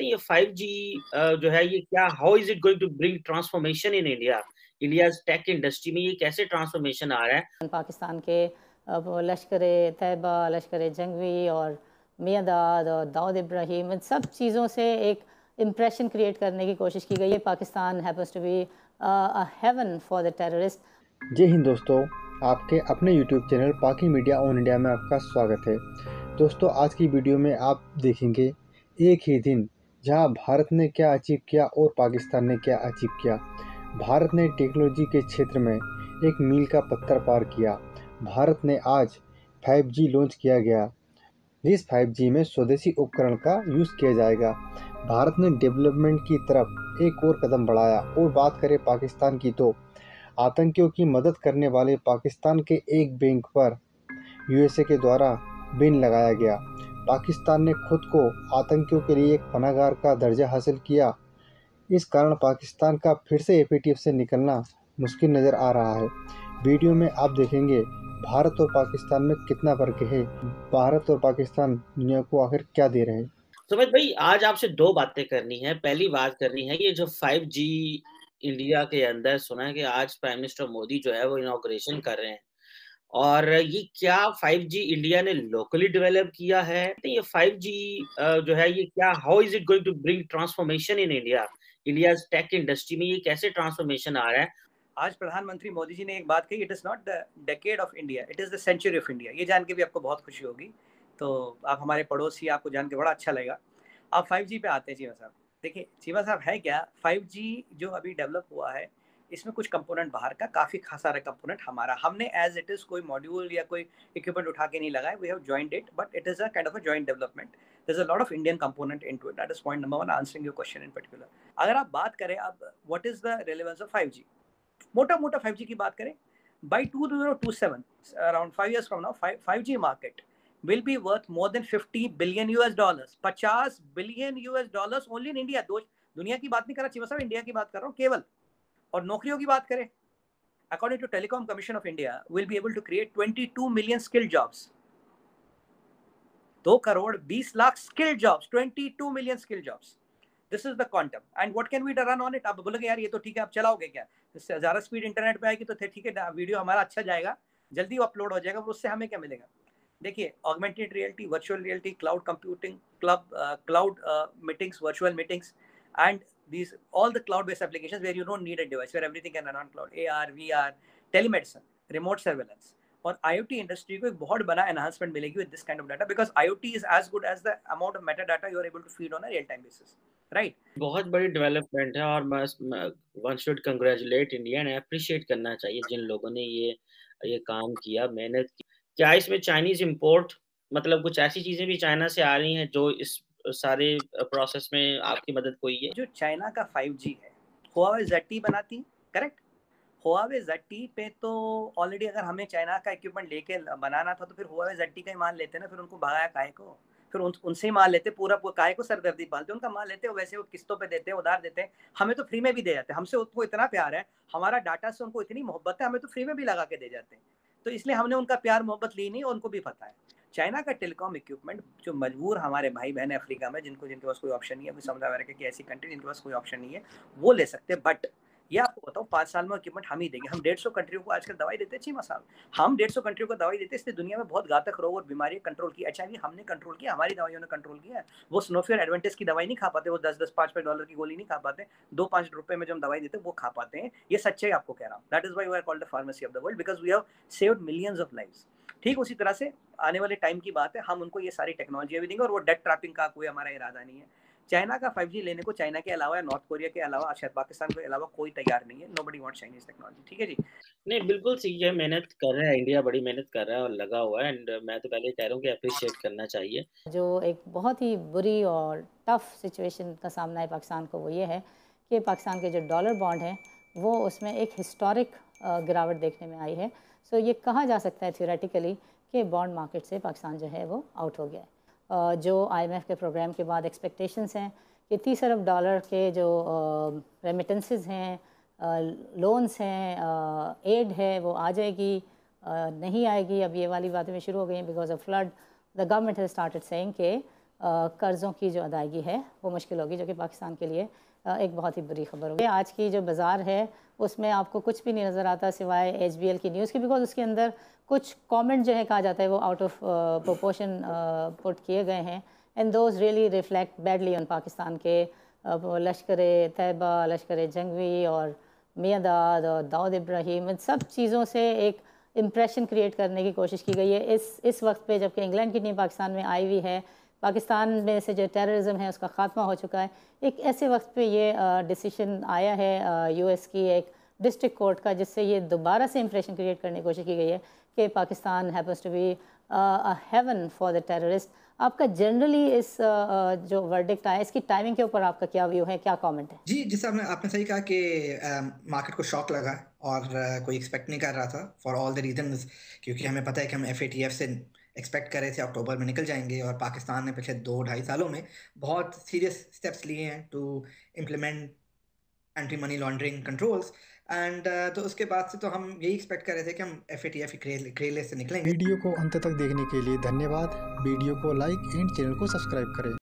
तो ये 5G जो है ये क्या how is it going to bring transformation in India India tech industry में ये कैसे ट्रांसफॉर्मेशन आ रहा है? पाकिस्तान के लश्कर तैयबा लश्कर जंगवी और मियादाद और दाऊद इब्राहिम इन सब चीज़ों से एक इम्प्रेशन क्रिएट करने की कोशिश की गई है। Pakistan happens to be haven for the terrorist जय हिंद दोस्तों आपके अपने YouTube channel Paki media on India में आपका स्वागत है। दोस्तों आज की वीडियो में आप देखेंगे एक ही दिन जहाँ भारत ने क्या अचीव किया और पाकिस्तान ने क्या अचीव किया। भारत ने टेक्नोलॉजी के क्षेत्र में एक मील का पत्थर पार किया। भारत ने आज 5G लॉन्च किया गया। जिस 5G में स्वदेशी उपकरण का यूज़ किया जाएगा। भारत ने डेवलपमेंट की तरफ़ एक और कदम बढ़ाया। और बात करें पाकिस्तान की तो आतंकियों की मदद करने वाले पाकिस्तान के एक बैंक पर यूएसए के द्वारा बिन लगाया गया। पाकिस्तान ने खुद को आतंकियों के लिए एक पनागार का दर्जा हासिल किया। इस कारण पाकिस्तान का फिर से एपीटीएफ से निकलना मुश्किल नज़र आ रहा है। वीडियो में आप देखेंगे, भारत और पाकिस्तान में कितना फ़र्क है? भारत और पाकिस्तान दुनिया को आखिर क्या दे रहे हैं? सुमित भाई, आज आपसे दो बातें करनी है। पहली बात करनी है, ये जो 5G इंडिया के अंदर सुना है कि आज प्राइम मिनिस्टर मोदी जो है वो इनोग्रेशन कर रहे हैं। और ये क्या 5G इंडिया ने लोकली डेवलप किया है? ये 5G जो है, ये क्या how is it going to bring transformation in India India tech industry में ये कैसे ट्रांसफॉर्मेशन आ रहा है? आज प्रधानमंत्री मोदी जी ने एक बात कही it is not the decade of India it is the century of India ये जान के भी आपको बहुत खुशी होगी। तो आप हमारे पड़ोसी, आपको जान के बड़ा अच्छा लगेगा। आप फाइव पे आते हैं, चीमा साहब। देखिए, चीमा साहब, है क्या? फाइव जो अभी डेवलप हुआ है इसमें कुछ कंपोनेंट बाहर का काफ़ी खास सारा कंपोनेंट हमारा। हमने एज इट इज़ कोई मॉड्यूल या कोई इक्विपमेंट उठा के नहीं लगाया we have joint it but it is a kind of a joint development there is a lot of Indian component into that is point number one answering your question in particular अगर आप बात करें अब what is the relevance of 5G मोटा मोटा 5G की बात करें by 2027 around 5 years from now 5, 5G market will be worth more than 50 billion US dollars. 50 billion US dollars only in India. दो दुनिया की बात नहीं कर रहा चिवा साहब इंडिया की बात कर रहा हूँ केवल। और नौकरियों की बात करें according to telecom commission of India will be able to create 22 million skilled jobs दो crore 20 lakh skilled jobs 22 million skilled jobs this is the quantum and what can we run on it आप बोलोगे, यार, ये तो ठीक है, आप चलाओगे क्या? इससे ज़्यादा स्पीड इंटरनेट पे आएगी तो ठीक है वीडियो हमारा अच्छा जाएगा। जल्दी वो अपलोड हो जाएगा उससे हमें क्या मिलेगा? देखिए augmented reality virtual reality cloud computing club cloud meetings virtual meetings and these all the cloud-based applications where you don't need a device, where everything can run on cloud, AR, VR, telemedicine, remote surveillance. और IoT industry को एक बहुत बड़ा enhancement मिलेगी with this kind of data because IoT is as good as the amount of meta data you are able to feed on a real time basis right बहुत बड़ी development है और one should congratulate India and appreciate करना चाहिए जिन लोगों ने ये ये काम किया मेहनत की क्या इसमें चाइनीज़ इंपोर्ट मतलब कुछ ऐसी चीज़ें भी चाइना से आ रही हैं जो इस सारे प्रोसेस में आपकी मदद कोई है? जो चाइना का 5G है हुआवे जेटी बनाती करेक्ट हुआवे जेटी पे तो ऑलरेडी अगर हमें चाइना का इक्विपमेंट लेके बनाना था तो फिर हुआवे जेटी का ही मान लेते ना फिर उनको भगाया काहे को? फिर उन, उनसे ही माल लेते पूरा काहे को सरदर्दी पालते उनका माल लेते वैसे वो किस्तों पे देते उधार देते हमें तो फ्री में भी दे जाते हमसे उनको इतना प्यार है हमारा डाटा से उनको इतनी मोहब्बत है हमें तो फ्री में भी लगा के दे जाते हैं। तो इसलिए हमने उनका प्यार मोहब्बत ली नहीं और उनको भी पता है। चाइना का टेलीकॉम इक्विपमेंट जो मजबूर हमारे भाई बहन अफ्रीका में, जिनको, जिनके पास कोई ऑप्शन नहीं है साउथ अमेरिका की ऐसी कंट्री जिनके पास कोई ऑप्शन नहीं है, वो ले सकते हैं। बट ये आपको बताओ पाँच साल में इक्विपमेंट हम ही देंगे। हम डेढ़ सौ कंट्रियों को आजकल दवाई देते हैं चीमा साहब हम डेढ़ सौ कंट्रियों को दवाई देते हैं, इसलिए दुनिया में बहुत घातक रोग और बीमारी कंट्रोल की। अच्छा हमने कंट्रोल किया, हमारी दवाइयों ने कंट्रोल किया वो स्नोफियर एडवांटेज की दवाई नहीं खा पाते, वो दस दस, पाँच पाँच डॉलर की गोली नहीं खा पाते, दो, पाँच रुपए में जो हम दवाई देते हैं, वो खा पाते हैं। ये सच्चाई आपको कह रहा हूँ। That is why we are called the pharmacy of the world because we have saved millions of lives ठीक उसी तरह से आने वाले टाइम की बात है हम उनको ये सारी टेक्नोलॉजी भी देंगे और वो डेट ट्रैपिंग का कोई हमारा इरादा नहीं है। चाइना का 5G लेने को चाइना के अलावा नॉर्थ कोरिया के अलावा शायद पाकिस्तान के अलावा कोई तैयार नहीं है। Nobody want Chinese technology ठीक है जी? नहीं बिल्कुल सही है मेहनत कर रहा है इंडिया बड़ी मेहनत कर रहा है और लगा हुआ है एंड मैं तो पहले कह रहा हूँ कि अप्रिशिएट करना चाहिए। जो एक बहुत ही बुरी और टफ सिचुएशन का सामना है पाकिस्तान को वो ये है कि पाकिस्तान के जो डॉलर बॉन्ड हैं वो उसमें एक हिस्टोरिक गिरावट देखने में आई है। सो ये कहा जा सकता है थियोरेटिकली कि बॉन्ड मार्केट से पाकिस्तान जो है वो आउट हो गया है। जो आईएमएफ के प्रोग्राम के बाद एक्सपेक्टेशंस हैं कि तीस अरब डॉलर के जो रेमिटेंसेस हैं लोन्स हैं एड है, वो आ जाएगी नहीं आएगी। अब ये वाली बातें भी शुरू हो गई हैं because of flood the government has started saying कि कर्ज़ों की जो अदायगी है, वो मुश्किल होगी, जो कि पाकिस्तान के लिए एक बहुत ही बुरी खबर होगी आज की जो बाज़ार है उसमें आपको कुछ भी नहीं नज़र आता सिवाय एच बी एल की न्यूज़ की बिकॉज़ उसके अंदर कुछ कमेंट जो है कहा जाता है वो आउट ऑफ़ प्रोपोर्शन पुट किए गए हैं। And those really reflect badly on Pakistan के लश्कर तैयबा लश्कर जंगवी और मियादाद और दाऊद इब्राहिम, इन सब चीज़ों से एक इम्प्रेशन क्रिएट करने की कोशिश की गई है। इस इस वक्त पे जबकि इंग्लैंड की टीम पाकिस्तान में आई हुई है पाकिस्तान में से जो टेररिज्म है, उसका ख़ात्मा हो चुका है। एक ऐसे वक्त पे ये डिसीशन आया है यूएस की एक डिस्ट्रिक्ट कोर्ट का, जिससे ये दोबारा से इंप्रेशन क्रिएट करने की कोशिश की गई है कि Pakistan happens to be haven for the terrorist आपका जनरली इस जो वर्डिक्ट आया, इसकी टाइमिंग के ऊपर आपका क्या व्यू है, क्या कमेंट है? जी, जिस आपने आपने सही कहा कि मार्केट को शॉक लगा और कोई एक्सपेक्ट नहीं कर रहा था फॉर ऑल द रीजन क्योंकि हमें पता है कि हम एफएटीएफ से एक्सपेक्ट कर रहे थे अक्टूबर में निकल जाएँगे और पाकिस्तान ने पिछले दो ढाई सालों में बहुत सीरियस स्टेप्स लिए हैं to implement anti money laundering controls and तो उसके बाद से तो हम यही एक्सपेक्ट कर रहे थे कि हम एफ़ ए टी एफ़ से निकलेंगे। वीडियो को अंत तक देखने के लिए धन्यवाद। वीडियो को लाइक एंड चैनल को सब्सक्राइब करें।